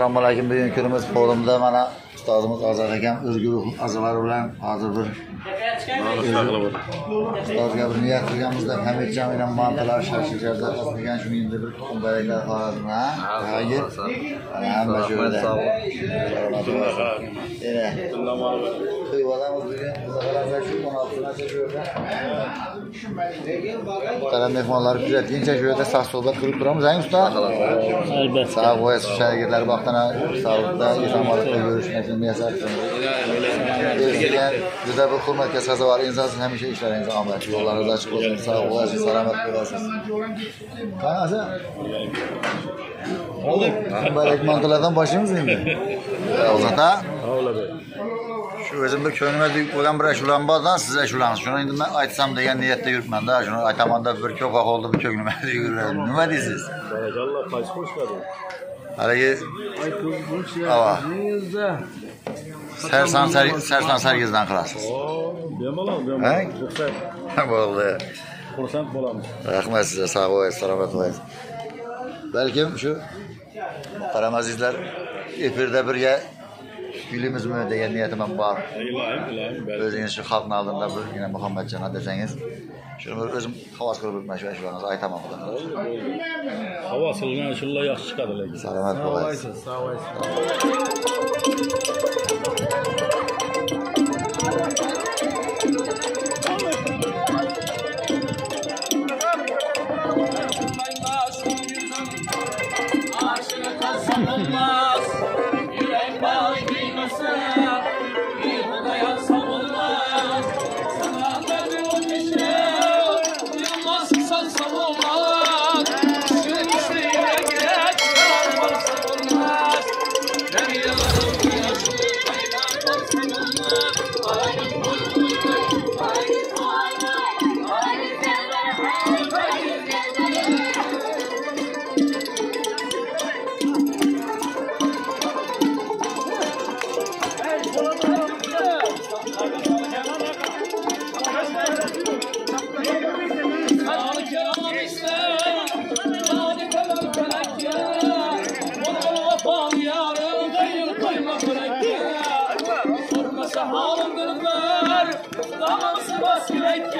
assalomu alaykum. Bugungi kunimiz forumda mana ustozimiz ozod akam o'z guruh a'zolari bilan hozir bir ustozga bir niyat qilganmizda hamidjon bilan mantalar shashillarda qilgan shuni endi bir muboraklar xohladim ha hamma shu yerda Kıyvadan bugün karanlık altına çekiyorlar. Karanlık malları güzelliyin çekiyorlar. Sağ sohbet kurup duramız. Aynı usta. Elbette. Sağ koyası şehirler baktana sağlıkta yaşamalıkla görüşmesini yasarsın. Eskiden güzel bir kurma kesası var. İnsansın hemşe işler insan ama. Yollarınız açık olsun. Sağ olasın. Selamet olasın. Kaynasın. Oldu. Mübarek mantılardan başımız indi. Uzata. Ola be. Shu o'zim bir ko'nglimda bo'lgan bir ashulam bordan siz ashulamiz shuni endi man aytsam degan niyatda yuribmanda shuni aytaman deb bir ko'proq oldi bir ko'nglimda yuraveradi nima deysiz barakalloh qaysi qo'shiladi haligi Ava. sarson Sar- sarson sargizdan qilasiz bemalol bemalol bo'ldi xursand bo'lamiz rahmat sizga sog' bo'lasiz salomat bo'lasiz balkim shu muhtaram azizlar efirda birga kuylymizmi degan niyatim bor. Ilohim bari o'zingiz shu xalqni oldida birgina muhammadjon desangiz shuni bir o'zim havas qilib o'tman shu ashulani aytaman xudo havo silgan shunday yaxshi chiqadi lekin. Salomat bo'lasiz. Aşkı al yarım kıyıl koyma bırak ya Sormasa halim bilmer Damansın bas bilek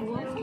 What?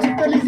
que así